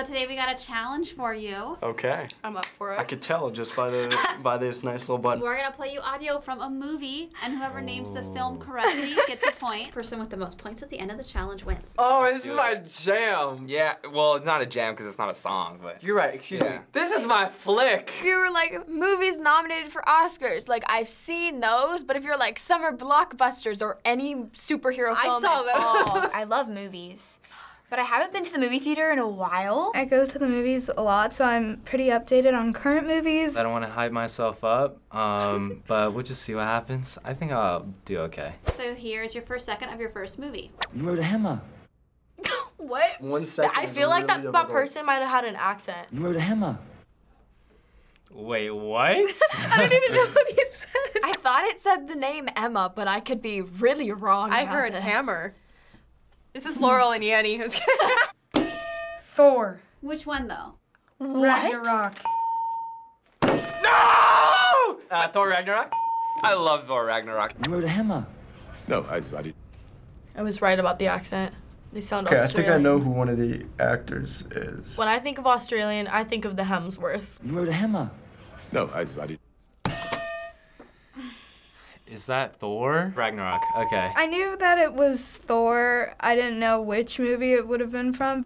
So today we got a challenge for you. Okay. I'm up for it. I could tell just by the by this nice little button. We're gonna play you audio from a movie, and whoever names the film oh. correctly gets a point. Person with the most points at the end of the challenge wins. Oh, this is do my it. jam. Yeah, well, it's not a jam because it's not a song, but You're right. Excuse Yeah. me. This is my flick. If you're like movies nominated for Oscars, like I've seen those, but if you're like summer blockbusters or any superhero I film, saw them. all, I love movies, but I haven't been to the movie theater in a while. I go to the movies a lot, so I'm pretty updated on current movies. I don't want to hype myself up, um, but we'll just see what happens. I think I'll do okay. So here's your first second of your first movie. You rode a hammer. what? One second. I feel like that, really that difficult. person might have had an accent. You rode a hammer. Wait, what? I don't even know what he said. I thought it said the name Emma, but I could be really wrong. I about heard this. hammer. This is Laurel and Yanny who's Thor. Which one though? Ragnarok. No! Uh, Thor Ragnarok. I love Thor Ragnarok. You rode a hammer. No, I, I didn't. I was right about the accent. They sound Okay, I think I know who one of the actors is. When I think of Australian, I think of the Hemsworths. You rode a hammer. No, I, I didn't. Is that Thor? Ragnarok. Okay. I knew that it was Thor. I didn't know which movie it would have been from.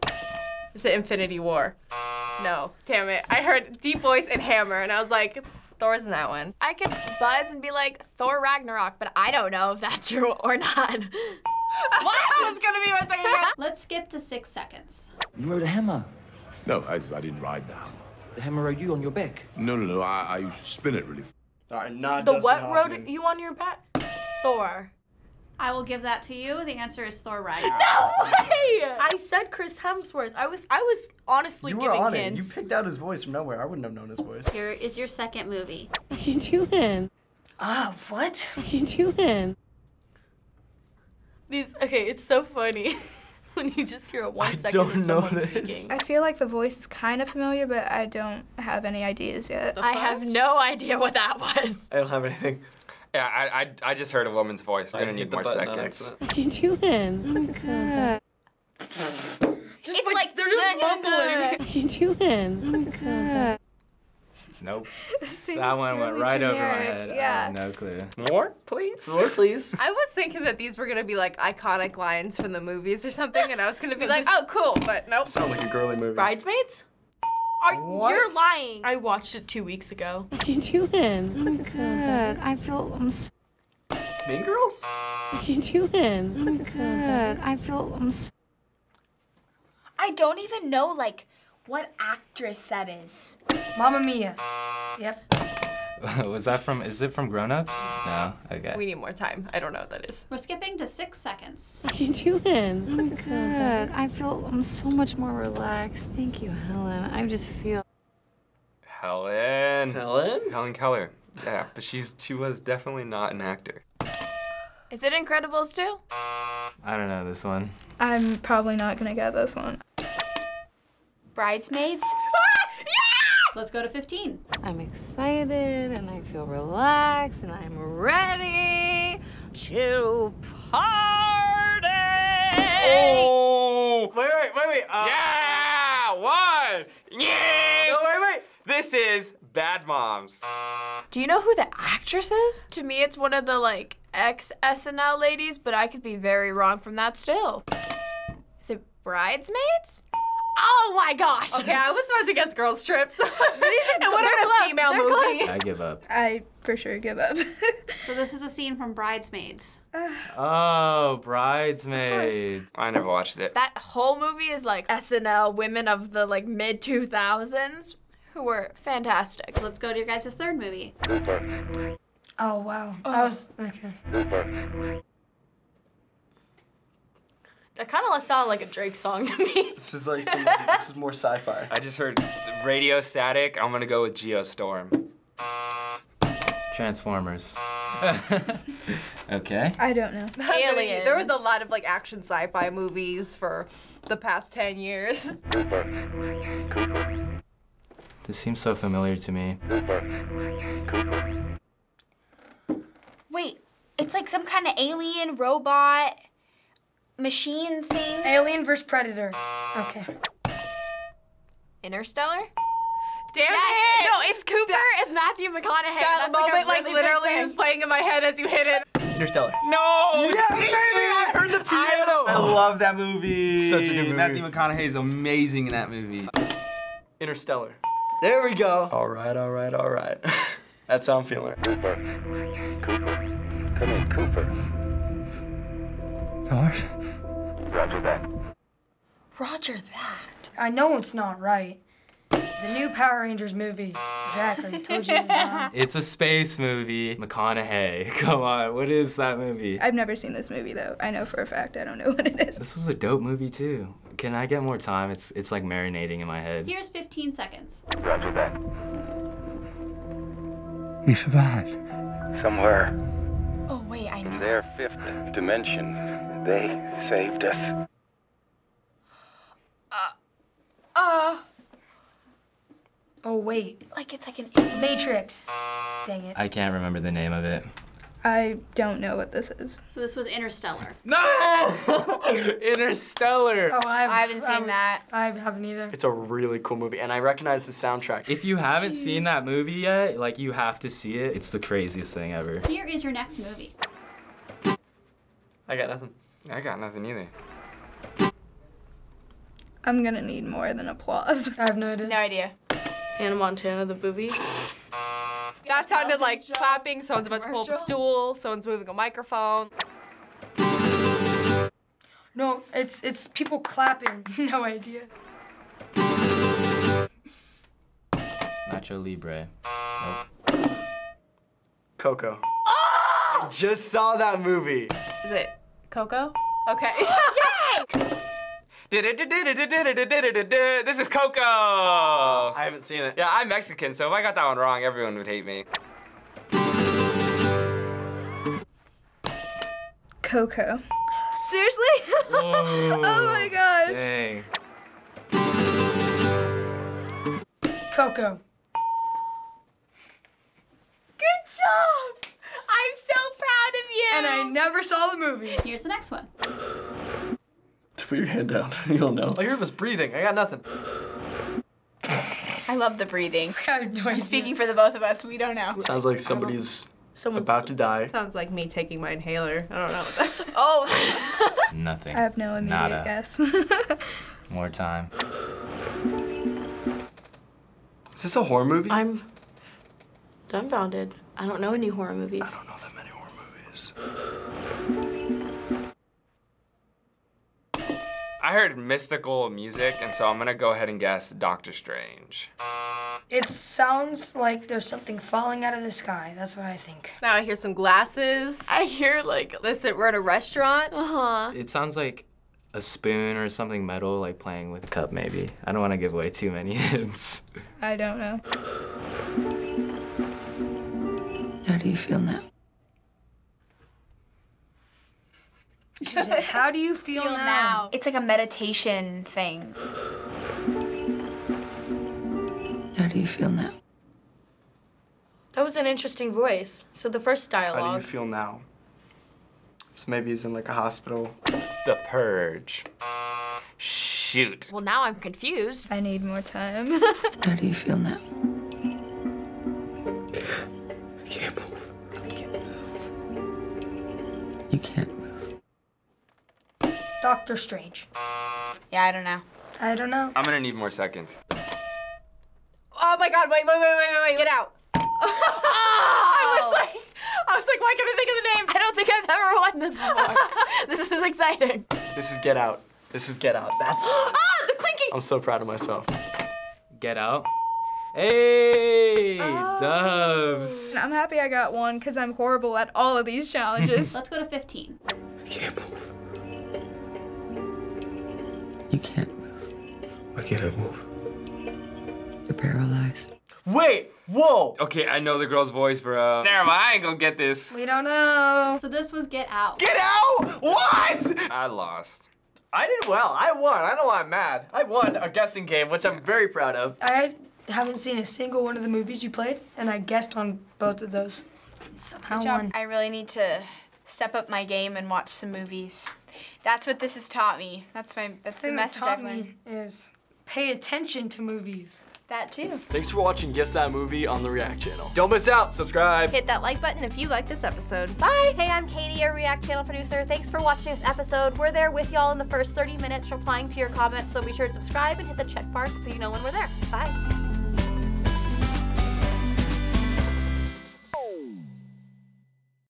It's an Infinity War. No, damn it. I heard Deep Voice and Hammer, and I was like, Thor's in that one. I could buzz and be like Thor Ragnarok, but I don't know if that's true or not. what? That was gonna be my second guess. Let's skip to six seconds. You rode a hammer. No, I, I didn't ride the hammer. The hammer rode you on your back. No, no, no. I, I used to spin it really. All right, not the Dustin what Hoffman. rode you on your back? Thor. I will give that to you. The answer is Thor Ragnarok. No way! I said Chris Hemsworth. I was I was honestly You were giving on it. You picked out his voice from nowhere. I wouldn't have known his voice. Here is your second movie. What are you doing? Ah, what? What are you doing? These okay, it's so funny when you just hear a one I second don't of know someone this. speaking. I feel like the voice is kind of familiar, but I don't have any ideas yet. I have no idea what that was. I don't have anything. Yeah, I, I, I just heard a woman's voice. I'm I gonna hit need the more button on seconds. accident. What are you doing? Oh my god. it's like, they're just mumbling. What are you doing? Oh my god. Nope. Seems That one went really right over my generic. head. I Yeah. have no clue. More, please? More, please. I was thinking that these were gonna be like iconic lines from the movies or something, and I was gonna be like, oh, cool, but nope. Sound like a girly movie. Bridesmaids? Are, What? You're lying. I watched it two weeks ago. What are you doing? Oh my god. I feel I'm so Mean Girls? What are you doing? Oh my god. I feel I'm so I don't even know like what actress that is. Mamma Mia. Yep. Was that from? Is it from Grown Ups? No. Okay. We need more time. I don't know what that is. We're skipping to six seconds. What are you doing? Oh my god. I feel I'm so much more relaxed. Thank you, Helen. I just feel Helen. Helen? Helen Keller. Yeah, but she's she was definitely not an actor. Is it Incredibles too? I don't know this one. I'm probably not gonna get this one. Bridesmaids. Let's go to 15. I'm excited and I feel relaxed and I'm ready to party. Oh! Wait, wait, wait, wait. Uh, yeah, one. Yeah. No, wait, wait. This is Bad Moms. Do you know who the actress is? To me, it's one of the like ex SNL ladies, but I could be very wrong from that still. Is it Bridesmaids? Oh my gosh! Okay, I was supposed to guess girls trips. it would they're have been a female they're movie. close. I give up. I for sure give up. So this is a scene from Bridesmaids. Oh, Bridesmaids. I never watched it. That whole movie is like SNL women of the like mid 2000s who were fantastic. Let's go to your guys' third movie. oh wow. Oh. That was okay. That kind of sounded like a Drake song to me. This is like some, this is more sci-fi. I just heard Radio Static. I'm gonna go with Geostorm. Transformers. okay. I don't know. Aliens. There was a lot of like action sci-fi movies for the past 10 years. This seems so familiar to me. Wait, it's like some kind of alien robot machine thing. Alien vs Predator. Okay. Interstellar? Damn Yes. it! No, it's Cooper as Matthew McConaughey. That That's like a moment, like, really big literally is playing in my head as you hit it. Interstellar. No! Yeah, baby! I heard the piano. I love that movie. Such a good movie. Matthew McConaughey is amazing in that movie. Interstellar. There we go. All right, all right, all right. That's how I'm feeling. Cooper. Cooper. Come in, Cooper. George? Roger that. Roger that. I know it's not right. The new Power Rangers movie. Exactly. Told you it. It's a space movie. McConaughey. Come on, what is that movie? I've never seen this movie though. I know for a fact I don't know what it is. This was a dope movie too. Can I get more time? It's it's like marinating in my head. Here's 15 seconds. Roger that. We survived. Somewhere Oh wait, I in know. their fifth dimension, they saved us. Uh. Oh wait. Like it's like an Matrix. Dang it. I can't remember the name of it. I don't know what this is. So this was Interstellar. No! Interstellar. Oh, I've, I haven't seen that. I haven't either. It's a really cool movie, and I recognize the soundtrack. If you haven't seen that movie yet, like you have to see it. It's the craziest thing ever. Here is your next movie. I got nothing. I got nothing either. I'm gonna need more than applause. I have no idea. No idea. Hannah Montana, the movie. That sounded like clapping. Someone's about to pull up a stool. Someone's moving a microphone. No, it's it's people clapping. no idea. Nacho Libre. Nope. Coco. I just saw that movie. Is it Coco? Okay. Yay! This is Coco. I haven't seen it. Yeah, I'm Mexican, so if I got that one wrong, everyone would hate me. Coco. Seriously? oh my gosh. Dang. Coco. Good job! I'm so proud of you. And I never saw the movie. Here's the next one. Put your hand down. You'll know. All I heard was breathing. I got nothing. I love the breathing. I have no idea. I'm speaking for the both of us. We don't know. Sounds like somebody's Someone's- about to die. Sounds like me taking my inhaler. I don't know. Oh. Nothing. I have no immediate Nada. guess. More time. Is this a horror movie? I'm dumbfounded. I don't know any horror movies. I don't know that many horror movies. I heard mystical music, and so I'm gonna go ahead and guess Doctor Strange. It sounds like there's something falling out of the sky. That's what I think. Now I hear some glasses. I hear like Listen, we're at a restaurant. uh huh. It sounds like a spoon or something metal, like playing with a cup, maybe. I don't want to give away too many hints. I don't know. How do you feel now? She said, How do you feel, now? It's like a meditation thing. How do you feel now? That was an interesting voice. So the first dialogue. How do you feel now? So maybe he's in like a hospital. The Purge. Shoot. Well, now I'm confused. I need more time. How do you feel now? I can't move. I can't move. You can't. Doctor Strange. Yeah, I don't know. I don't know. I'm gonna need more seconds. Oh my god, wait, wait, wait, wait, wait, wait. Get out. I was like, I was like, why can't I think of the name? I don't think I've ever won this before. this is exciting. This is Get Out. This is Get Out. That's. ah, the clinking. I'm so proud of myself. Get out. Hey, Dubs. I'm happy I got one because I'm horrible at all of these challenges. Let's go to 15. I can't move. You can't move. Why can't I move? You're paralyzed. Wait! Whoa! Okay, I know the girl's voice, bro. Uh, Never mind, I ain't gonna get this. We don't know. So this was Get Out. Get out! What? I lost. I did well. I won. I know why I'm mad. I won a guessing game, which I'm very proud of. I haven't seen a single one of the movies you played, and I guessed on both of those. Somehow won. I really need to step up my game and watch some movies. That's what this has taught me. That's my that's the thing that message taught I've me learned. is pay attention to movies. That too. Thanks for watching Guess That Movie on the React channel. Don't miss out. Subscribe. Hit that like button if you like this episode. Bye. Hey, I'm Katie, a React channel producer. Thanks for watching this episode. We're there with y'all in the first 30 minutes replying to your comments, so be sure to subscribe and hit the check mark so you know when we're there. Bye.